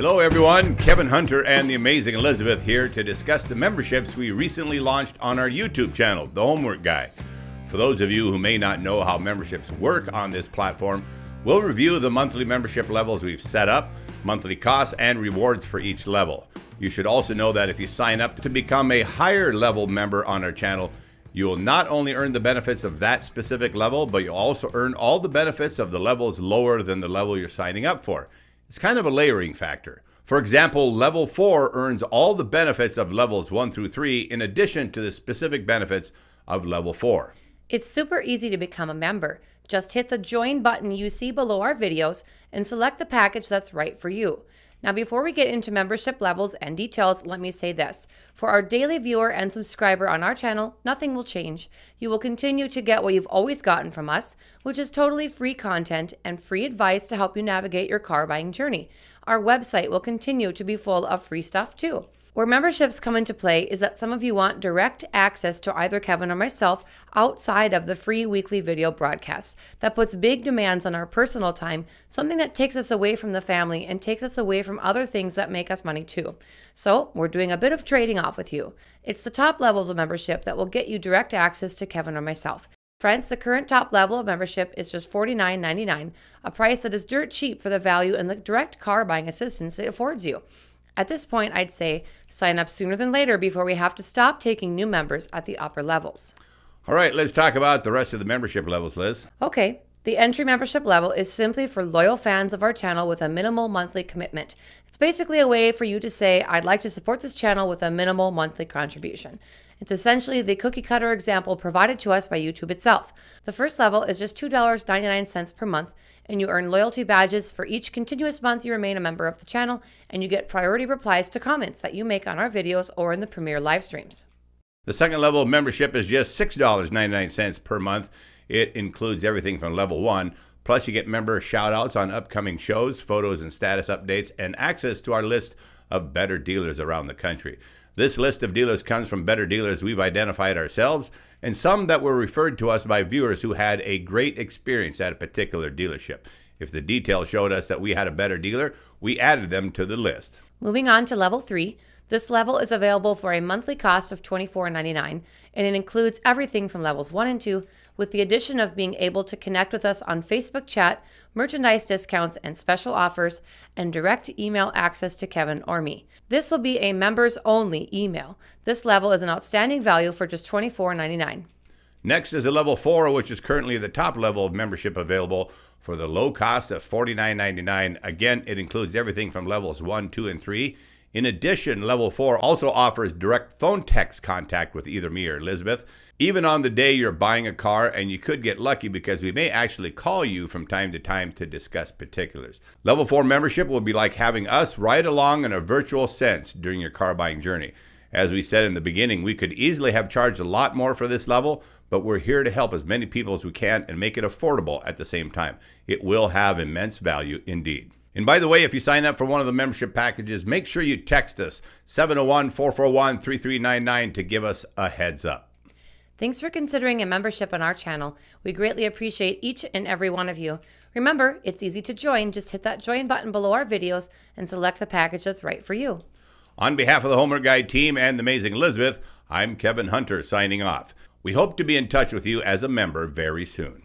Hello, everyone. Kevin Hunter and the amazing Elizabeth here to discuss the memberships we recently launched on our YouTube channel, The Homework Guy. For those of you who may not know how memberships work on this platform, we'll review the monthly membership levels we've set up, monthly costs, and rewards for each level. You should also know that if you sign up to become a higher level member on our channel, you will not only earn the benefits of that specific level, but you'll also earn all the benefits of the levels lower than the level you're signing up for. It's kind of a layering factor. For example, level 4 earns all the benefits of levels 1 through 3 in addition to the specific benefits of level 4. It's super easy to become a member. Just hit the join button you see below our videos and select the package that's right for you. Now, before we get into membership levels and details, let me say this. For our daily viewer and subscriber on our channel, nothing will change. You will continue to get what you've always gotten from us, which is totally free content and free advice to help you navigate your car buying journey. Our website will continue to be full of free stuff too. Where memberships come into play is that some of you want direct access to either Kevin or myself outside of the free weekly video broadcasts. That puts big demands on our personal time, something that takes us away from the family and takes us away from other things that make us money too. So, we're doing a bit of trading off with you. It's the top levels of membership that will get you direct access to Kevin or myself. Friends, the current top level of membership is just $49.99, a price that is dirt cheap for the value and the direct car buying assistance it affords you. At this point, I'd say sign up sooner than later before we have to stop taking new members at the upper levels. All right, let's talk about the rest of the membership levels, Liz. Okay, the entry membership level is simply for loyal fans of our channel with a minimal monthly commitment. It's basically a way for you to say, I'd like to support this channel with a minimal monthly contribution. It's essentially the cookie cutter example provided to us by YouTube itself. The first level is just $2.99 per month, and you earn loyalty badges for each continuous month you remain a member of the channel, and you get priority replies to comments that you make on our videos or in the premiere live streams. The second level of membership is just $6.99 per month. It includes everything from level 1 Plus, you get member shoutouts on upcoming shows, photos and status updates, and access to our list of better dealers around the country. This list of dealers comes from better dealers we've identified ourselves and some that were referred to us by viewers who had a great experience at a particular dealership. If the details showed us that we had a better dealer, we added them to the list. Moving on to level 3, this level is available for a monthly cost of $24.99, and it includes everything from levels 1 and 2, with the addition of being able to connect with us on Facebook chat, merchandise discounts and special offers, and direct email access to Kevin or me. This will be a members only email. This level is an outstanding value for just $24.99. Next is a level 4, which is currently the top level of membership available for the low cost of $49.99. Again, it includes everything from levels 1, 2, and 3 in addition, Level 4 also offers direct phone text contact with either me or Elizabeth, even on the day you're buying a car, and you could get lucky because we may actually call you from time to time to discuss particulars. Level 4 membership will be like having us ride along in a virtual sense during your car buying journey. As we said in the beginning, we could easily have charged a lot more for this level, but we're here to help as many people as we can and make it affordable at the same time. It will have immense value indeed. And by the way, if you sign up for one of the membership packages, make sure you text us 701 441 3399 to give us a heads up. Thanks for considering a membership on our channel. We greatly appreciate each and every one of you. Remember, it's easy to join. Just hit that join button below our videos and select the package that's right for you. On behalf of the Homework Guy team and the amazing Elizabeth, I'm Kevin Hunter signing off. We hope to be in touch with you as a member very soon.